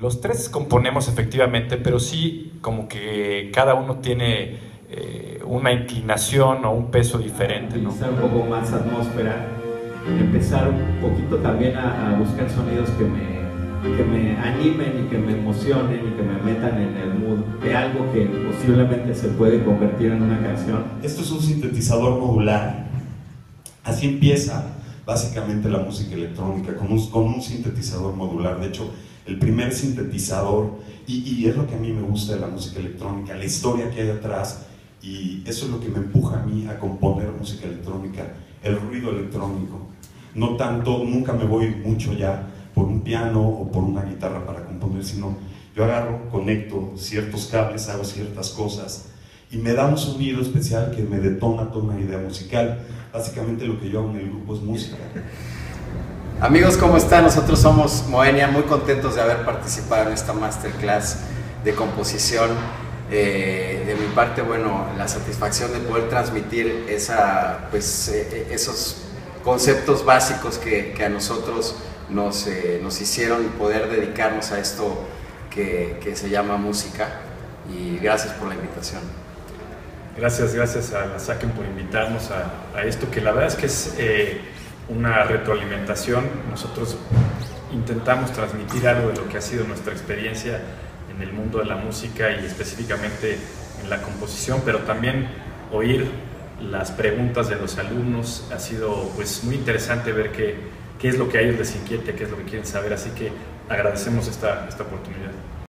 Los tres componemos efectivamente, pero sí como que cada uno tiene eh, una inclinación o un peso diferente. ¿no? Utilizar un poco más atmósfera, empezar un poquito también a, a buscar sonidos que me, que me animen y que me emocionen y que me metan en el mood de algo que posiblemente se puede convertir en una canción. Esto es un sintetizador modular. Así empieza básicamente la música electrónica, con un, con un sintetizador modular. De hecho, el primer sintetizador, y, es lo que a mí me gusta de la música electrónica, la historia que hay atrás, y eso es lo que me empuja a mí a componer música electrónica, el ruido electrónico. No tanto, nunca me voy mucho ya por un piano o por una guitarra para componer, sino yo agarro, conecto ciertos cables, hago ciertas cosas y me da un sonido especial que me detona toda una idea musical. Básicamente lo que yo hago en el grupo es música. Amigos, ¿cómo están? Nosotros somos Moenia, muy contentos de haber participado en esta masterclass de composición. Eh, de mi parte, bueno, la satisfacción de poder transmitir esa, pues, eh, esos conceptos básicos que, a nosotros nos, eh, nos, hicieron poder dedicarnos a esto que, se llama música. Y gracias por la invitación. Gracias, gracias a la Saquen por invitarnos a, a, esto, que la verdad es que es eh, una retroalimentación. Nosotros intentamos transmitir algo de lo que ha sido nuestra experiencia en el mundo de la música y específicamente en la composición, pero también oír las preguntas de los alumnos. Ha sido pues muy interesante ver qué, qué es lo que a ellos les inquieta, qué es lo que quieren saber, así que agradecemos esta, esta oportunidad.